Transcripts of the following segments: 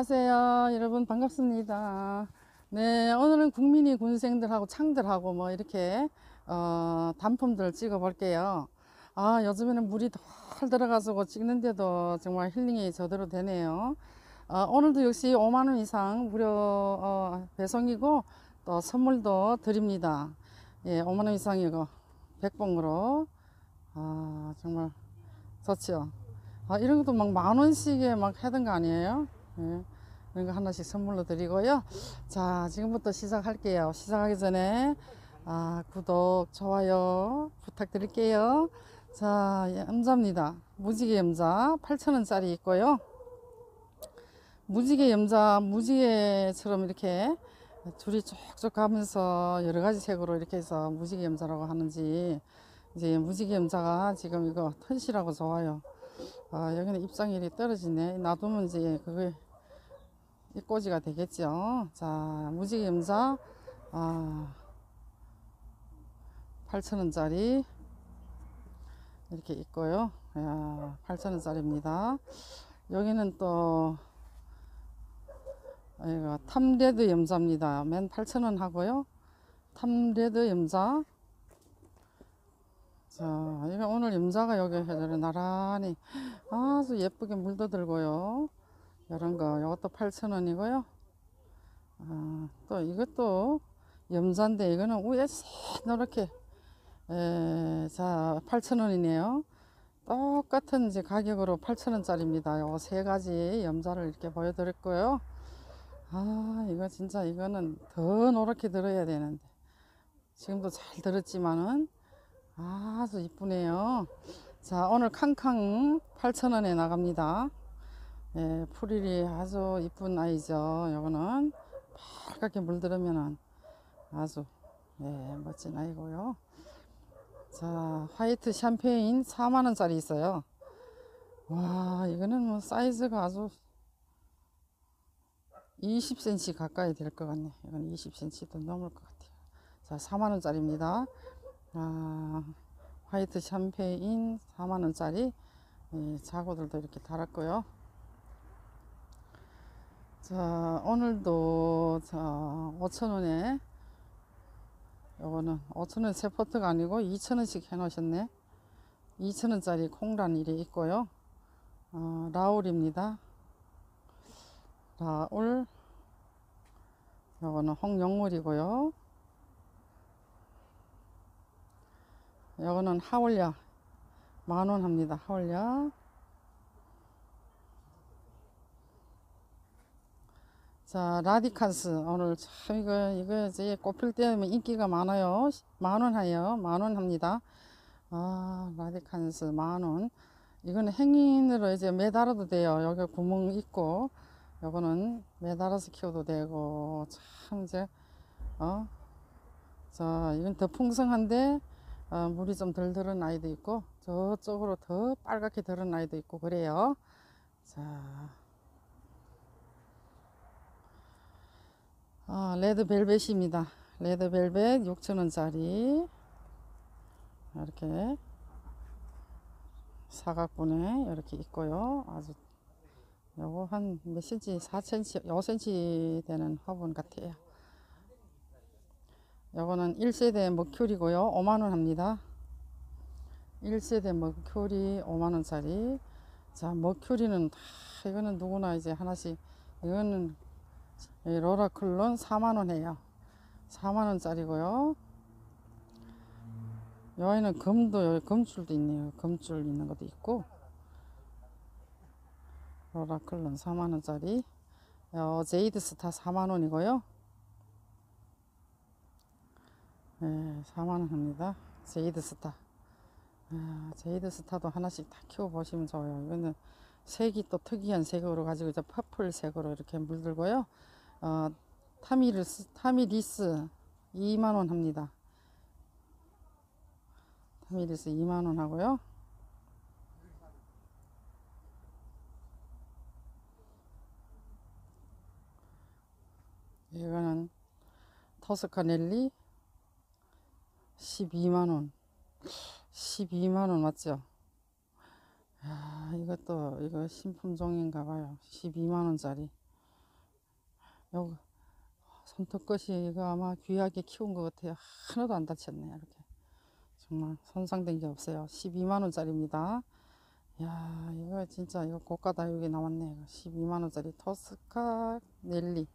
안녕하세요. 여러분 반갑습니다. 네, 오늘은 국민이 군생들하고 창들하고 뭐 이렇게 어, 단품들을 찍어 볼게요. 아, 요즘에는 물이 덜 들어가서 찍는데도 정말 힐링이 제대로 되네요. 어, 오늘도 역시 5만원 이상 무료 어, 배송이고 또 선물도 드립니다. 예, 5만원 이상이고 백봉으로 아, 정말 좋죠. 아, 이런 것도 막 만 원씩에 막 하던 거 아니에요? 예, 이런 거 하나씩 선물로 드리고요. 자, 지금부터 시작할게요. 시작하기 전에 아, 구독, 좋아요 부탁드릴게요. 자, 염자입니다. 무지개 염자 8,000원짜리 있고요. 무지개 염자, 무지개처럼 이렇게 줄이 쭉쭉 가면서 여러 가지 색으로 이렇게 해서 무지개 염자라고 하는지 이제 무지개 염자가 지금 이거 턴실하고 좋아요. 아, 여기는 입장일이 떨어지네. 놔두면 이제 그게 입꼬지가 되겠죠. 자, 무지개 염자, 아, 8,000원짜리 이렇게 있고요. 야, 8,000원짜리입니다. 여기는 또, 이거 탐레드 염자입니다. 맨 8,000원 하고요. 탐레드 염자. 자, 이거 오늘 염자가 여기 나란히 아주 예쁘게 물도 들고요. 이런 거, 이것도 8,000원이고요. 아, 또 이것도 염자인데 이거는 위에 새노랗게 에, 자 8,000원이네요. 똑같은 이제 가격으로 8,000원짜리입니다. 요 세 가지 염자를 이렇게 보여드렸고요. 아, 이거 진짜 이거는 더 노랗게 들어야 되는데 지금도 잘 들었지만은 아주 이쁘네요. 자, 오늘 캉캉 8,000원에 나갑니다. 예, 풀일이 아주 이쁜 아이죠. 요거는 빨갛게 물들으면은 아주 예, 멋진 아이고요. 자, 화이트 샴페인 4만원짜리 있어요. 와, 이거는 뭐 사이즈가 아주 20cm 가까이 될 것 같네. 이건 20cm도 넘을 것 같아요. 자, 4만원짜리입니다. 아, 화이트 샴페인 4만원짜리 예, 자고들도 이렇게 달았고요. 자, 오늘도 자, 5천원에 요거는 5천원 세포트가 아니고 2천원씩 해 놓으셨네. 2천원짜리 콩란 일이 있고요. 어, 라울입니다. 라울. 요거는 홍용물이고요. 요거는 하울야. 만원 합니다. 하울야. 자, 라디칸스. 오늘 참 이거, 이거 이제 꽃필 때면 인기가 많아요. 만원 하요. 만원 합니다. 아, 라디칸스 만원. 이거는 행인으로 이제 매달아도 돼요. 여기 구멍 있고, 요거는 매달아서 키워도 되고, 참 이제, 어, 자, 이건 더 풍성한데, 어, 물이 좀 덜 들은 아이도 있고, 저쪽으로 더 빨갛게 들은 아이도 있고, 그래요. 자, 아, 레드벨벳입니다. 레드벨벳 6천원짜리. 이렇게 사각분에 이렇게 있고요. 아주 요거 한 몇 cm, 4cm, 5cm 되는 화분 같아요. 요거는 1세대 머큐리고요. 5만원 합니다. 1세대 머큐리 5만원짜리. 자, 머큐리는 다, 이거는 누구나 이제 하나씩, 이거는 로라클론 4만원 해요. 4만원짜리고요. 여기는 금도, 여기 금줄도 있네요. 금줄 있는 것도 있고. 로라클론 4만원짜리. 어, 제이드 스타 4만원이고요. 네, 4만원 합니다. 제이드 스타. 아, 제이드 스타도 하나씩 다 키워보시면 좋아요. 이거는 색이 또 특이한 색으로 가지고 이제 purple 색으로 이렇게 물들고요. 어, 타미리스, 타미리스 2만원 합니다. 타미리스 2만원 하고요. 이거는 토스카넬리 12만원 12만원 맞죠? 야, 이것도 이거 신품종인가 봐요. 12만 원짜리. 요거 손톱끝이 이거 아마 귀하게 키운 것 같아요. 하나도 안 다쳤네 이렇게. 정말 손상된 게 없어요. 12만 원짜리입니다. 야 이거 진짜 이거 고가 다육이 나왔네. 이거 12만 원짜리 토스카 넬리.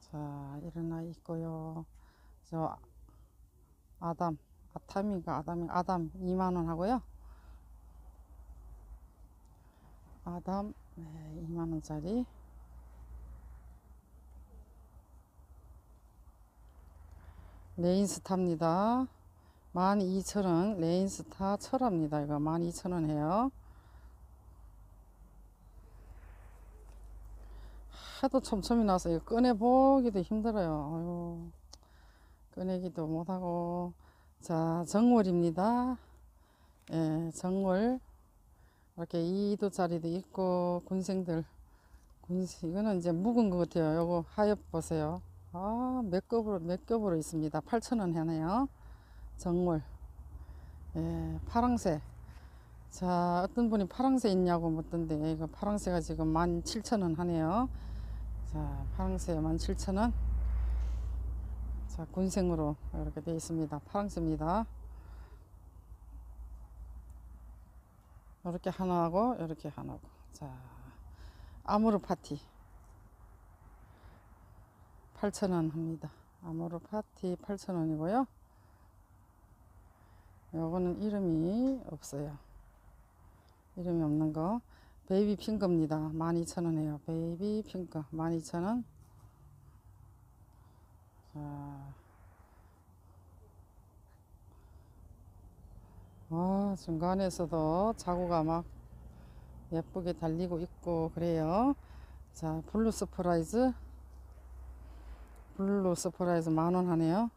자 이런 아이 있고요. 저 아담 아탐인가 아담이 아담 2만 원 하고요. 아담 네, 2만 원짜리. 레인스타입니다. 12,000원 레인스타 철홥니다. 이거 12,000원 해요. 하도 촘촘히 나서 이거 꺼내보기도 힘들어요. 아유, 꺼내기도 못하고. 자, 정월입니다. 예, 정월. 이렇게 2도짜리도 있고, 군생들. 군생, 이거는 이제 묵은 것 같아요. 요거 하엽 보세요. 아, 몇 겹으로, 몇 겹으로 있습니다. 8,000원 하네요. 정월. 예, 파랑새. 자, 어떤 분이 파랑새 있냐고 묻던데, 이거 파랑새가 지금 17,000원 하네요. 자, 파랑새 17,000원. 자, 군생으로 이렇게 되어 있습니다. 파랑새입니다. 이렇게 하나 하고, 이렇게 하나 하고. 자, 아모르 파티. 8,000원 합니다. 아모르 파티 8,000원이고요. 요거는 이름이 없어요. 이름이 없는 거. 베이비 핑크입니다. 12,000원 해요. 베이비 핑크 12,000원. 자. 와, 중간에서도 자구가 막 예쁘게 달리고 있고 그래요. 자, 블루 서프라이즈. 블루 서프라이즈 만원 하네요.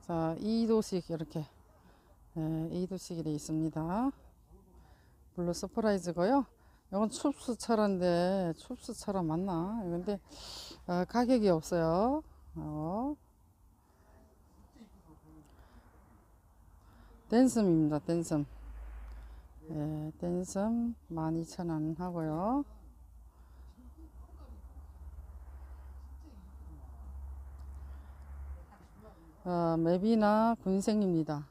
자, 2두씩 이렇게 예, 2도씩이 되어 있습니다. 블루 서프라이즈고요. 이건 춥수철인데 춥수철은 맞나? 근데 어, 가격이 없어요. 어. 댄섬입니다. 댄섬. 예, 댄섬 12,000원 하고요. 어, 맵이나 군생입니다.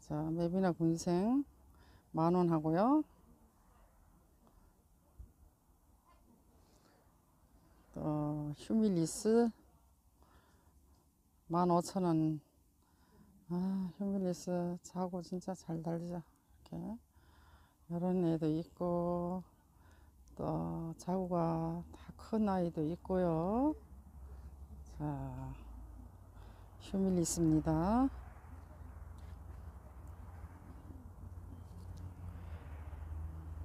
자, 맵이나 군생 만원 하고요. 또 휴밀리스 15,000원. 아, 휴밀리스 자고 진짜 잘 달리죠. 이렇게 이런 애도 있고 또 자구가 다 큰 아이도 있고요. 자, 휴밀리스입니다.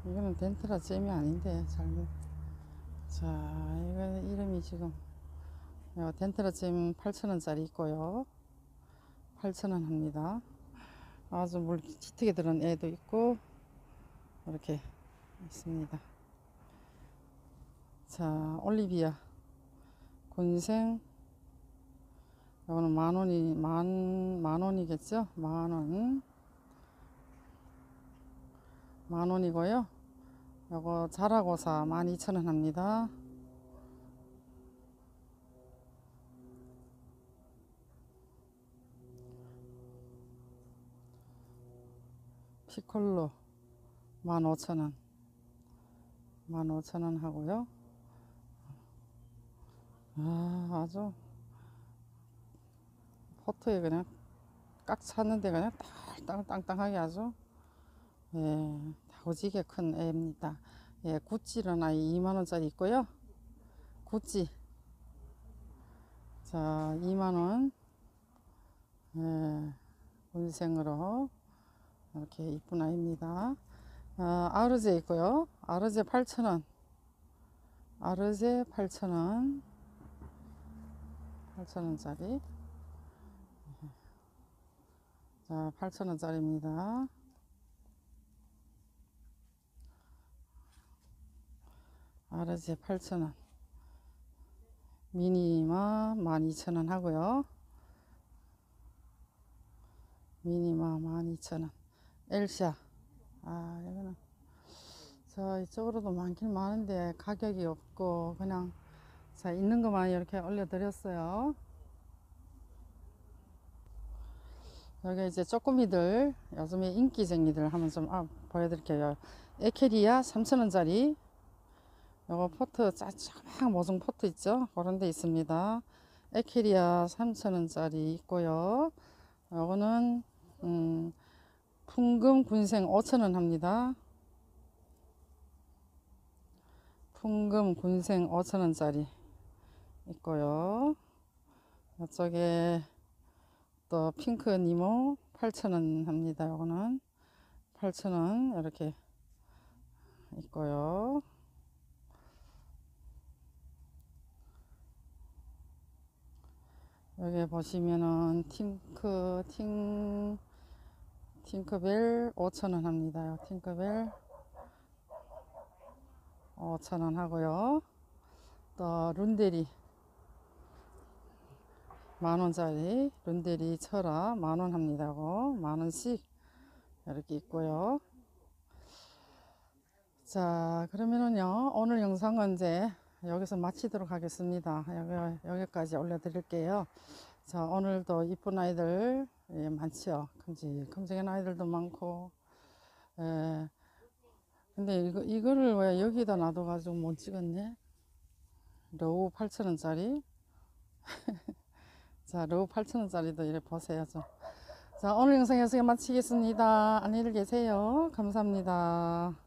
이거는 덴트라 잼이 아닌데 잘. 자, 이거 이름이 지금 요 덴트라 잼 8,000원짜리 있고요. 8,000원 합니다. 아주 물 짙게 들은 애도 있고 이렇게 있습니다. 자, 올리비아 군생 이거는 만 원이 만, 만 원이겠죠? 만 원. 만 원이고요. 요거 자라고사 12,000원 합니다. 피콜로 15,000원. 15,000원 하고요. 아, 아주 포트에 그냥 깍 찼는데 그냥 땅땅땅땅하게 아주 예, 다우지게 큰 애입니다. 예, 구찌는 아이 2만원짜리 있고요. 구찌. 자, 2만원. 예, 운생으로 이렇게 이쁜 아이입니다. 아, 아르제 있고요. 아르제 8,000원. 아르제 8,000원. 8,000원짜리. 자, 8,000원짜리입니다. 아르제 8,000원. 미니마 12,000원 하고요. 미니마 12,000원. 엘샤. 아, 이거는 자 이쪽으로도 많긴 많은데 가격이 없고 그냥 자 있는 것만 이렇게 올려드렸어요. 여기 이제 쪼꼬미들 요즘에 인기쟁이들 한번 좀 아, 보여드릴게요. 에케리아 3,000원짜리. 요거 포트 짜자막 모종 포트 있죠? 그런 데 있습니다. 에케리아 3,000원짜리 있고요. 요거는 음, 풍금 군생 5,000원 합니다. 풍금 군생 5,000원짜리 있고요. 이쪽에 또 핑크 니모 8,000원 합니다. 요거는 8,000원 이렇게 있고요. 여기 보시면은 팅크 팅 팅크벨 5,000원 합니다. 요 팅크벨 5,000원 하고요. 또 룬데리 만원짜리 룬데리 철아 만원 합니다고 만원씩 이렇게 있고요. 자 그러면은요 오늘 영상은 이제 여기서 마치도록 하겠습니다. 여기, 여기까지 올려드릴게요. 자, 오늘도 이쁜 아이들 예, 많지요. 큼직큼직한 아이들도 많고. 예. 근데 이거, 이거를 왜 여기다 놔둬가지고 못 찍었네? 로우 8,000원짜리. 자, 로우 8,000원짜리도 이래 보세요. 좀. 자, 오늘 영상 여기서 마치겠습니다. 안녕히 계세요. 감사합니다.